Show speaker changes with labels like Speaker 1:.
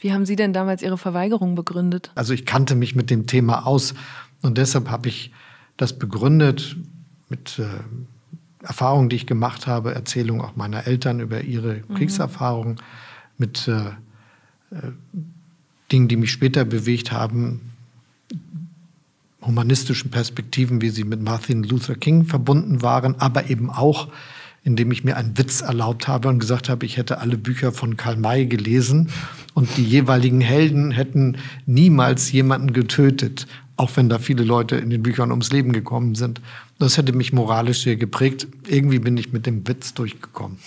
Speaker 1: Wie haben Sie denn damals Ihre Verweigerung begründet?
Speaker 2: Also ich kannte mich mit dem Thema aus und deshalb habe ich das begründet mit äh, Erfahrungen, die ich gemacht habe, Erzählungen auch meiner Eltern über ihre mhm. Kriegserfahrungen, mit äh, äh, Dingen, die mich später bewegt haben, humanistischen Perspektiven, wie sie mit Martin Luther King verbunden waren, aber eben auch indem ich mir einen Witz erlaubt habe und gesagt habe, ich hätte alle Bücher von Karl May gelesen und die jeweiligen Helden hätten niemals jemanden getötet, auch wenn da viele Leute in den Büchern ums Leben gekommen sind. Das hätte mich moralisch sehr geprägt. Irgendwie bin ich mit dem Witz durchgekommen.